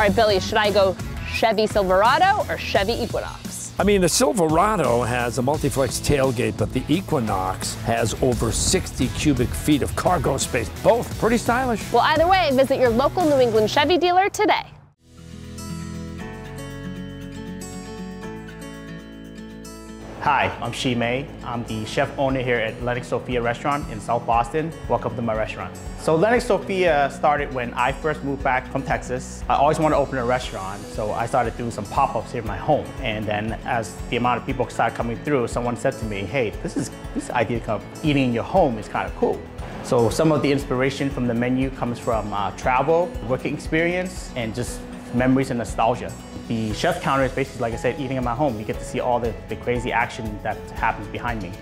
All right, Billy, should I go Chevy Silverado or Chevy Equinox? I mean, the Silverado has a multi-flex tailgate, but the Equinox has over 60 cubic feet of cargo space. Both pretty stylish. Well, either way, visit your local New England Chevy dealer today. Hi, I'm Shi Mei. I'm the chef owner here at Lenox Sophia Restaurant in South Boston. Welcome to my restaurant. So Lenox Sophia started when I first moved back from Texas. I always wanted to open a restaurant, so I started doing some pop-ups here in my home. And then as the amount of people started coming through, someone said to me, hey, this is this idea of eating in your home is kind of cool. So some of the inspiration from the menu comes from uh, travel, working experience, and just memories and nostalgia. The chef counter is basically, like I said, eating at my home. You get to see all the, the crazy action that happens behind me.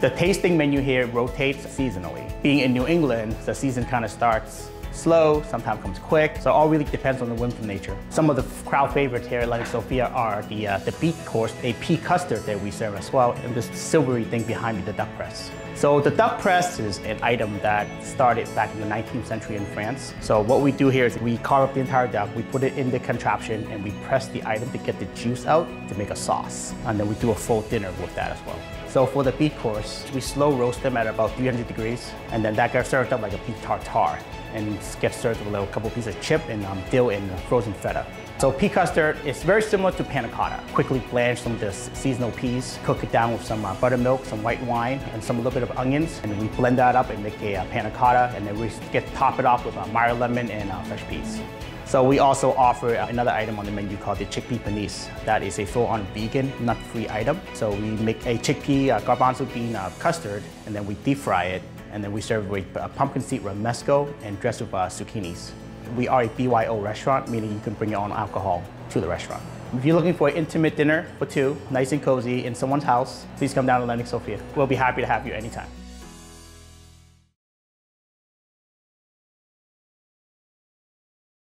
The tasting menu here rotates seasonally. Being in New England, the season kind of starts slow, sometimes comes quick, so it all really depends on the whim of nature. Some of the crowd favorites here at Lenox Sophia are the, uh, the beet course, a pea custard that we serve as well, and this silvery thing behind me, the duck press. So the duck press is an item that started back in the 19th century in France. So what we do here is we carve up the entire duck, we put it in the contraption, and we press the item to get the juice out to make a sauce. And then we do a full dinner with that as well. So for the beet course, we slow roast them at about 300 degrees, and then that gets served up like a beef tartare, and gets served with a little couple pieces of chip and um, dill and frozen feta. So pea custard is very similar to panna cotta. Quickly blanch some of the seasonal peas, cook it down with some uh, buttermilk, some white wine, and some little bit of onions, and we blend that up and make a uh, panna cotta, and then we get top it off with uh, Meyer lemon and uh, fresh peas. So we also offer another item on the menu called the chickpea panisse. That is a full-on vegan, nut-free item. So we make a chickpea uh, garbanzo bean uh, custard, and then we deep fry it, and then we serve it with uh, pumpkin seed romesco and dressed with uh, zucchinis. We are a BYO restaurant, meaning you can bring your own alcohol to the restaurant. If you're looking for an intimate dinner for two, nice and cozy in someone's house, please come down to Lenox Sophia. We'll be happy to have you anytime.